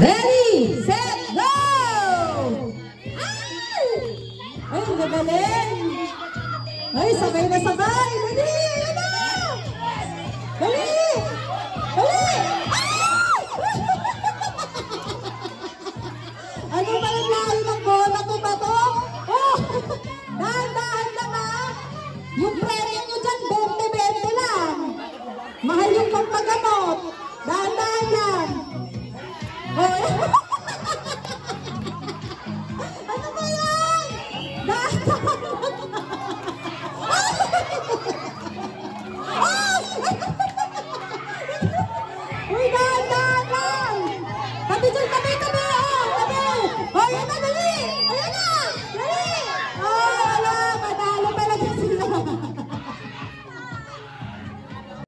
Ready, set, go! Ah! Ay, magaling! Ay, sabay na sabay! Ready, ano? Dali! Dali! Ah! Ano ba ang lahi ng bola ko ba to? Oh! Dahan-dahan lang ha! Yung premyo nyo dyan, 20-20 lang! Mahal yung pagpagamot!